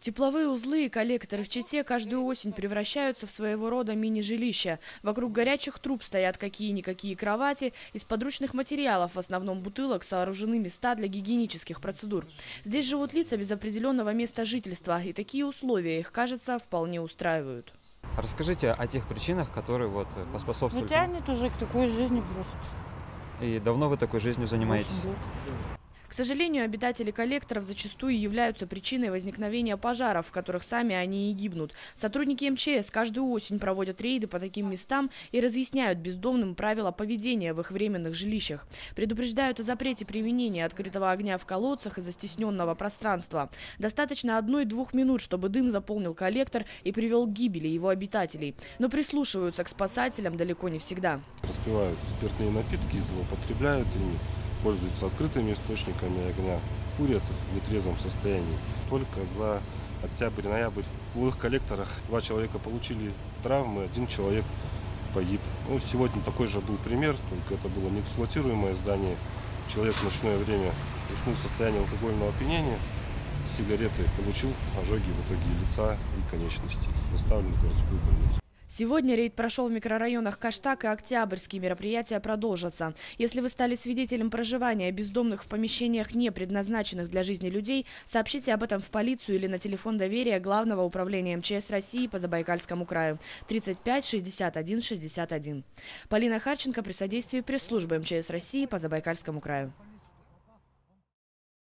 Тепловые узлы и коллекторы в Чите каждую осень превращаются в своего рода мини-жилища. Вокруг горячих труб стоят какие-никакие кровати. Из подручных материалов, в основном бутылок, сооружены места для гигиенических процедур. Здесь живут лица без определенного места жительства, и такие условия их, кажется, вполне устраивают. Расскажите о тех причинах, которые вот Ну, поспособствовали. тянет уже к такой жизни просто. И давно вы такой жизнью занимаетесь? Сожалению, обитатели коллекторов зачастую являются причиной возникновения пожаров, в которых сами они и гибнут. Сотрудники МЧС каждую осень проводят рейды по таким местам и разъясняют бездомным правила поведения в их временных жилищах. Предупреждают о запрете применения открытого огня в колодцах из-за стесненного пространства. Достаточно одной-двух минут, чтобы дым заполнил коллектор и привел к гибели его обитателей. Но прислушиваются к спасателям далеко не всегда. распивают спиртные напитки, злоупотребляют ими, пользуются открытыми источниками огня, курят в нетрезвом состоянии. Только за октябрь-ноябрь в их коллекторах два человека получили травмы, один человек погиб. Ну, сегодня такой же был пример, только это было неэксплуатируемое здание. Человек в ночное время уснул в состоянии алкогольного опьянения, сигареты, получил ожоги в итоге лица и конечностей. Доставлен в городскую больницу. Сегодня рейд прошел в микрорайонах Каштак и Октябрьский. Мероприятия продолжатся. Если вы стали свидетелем проживания бездомных в помещениях, не предназначенных для жизни людей, сообщите об этом в полицию или на телефон доверия Главного управления МЧС России по Забайкальскому краю 35 61 61. Полина Харченко при содействии пресс-службы МЧС России по Забайкальскому краю.